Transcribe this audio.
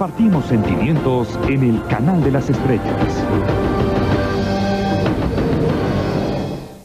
Compartimos sentimientos en el canal de las estrellas.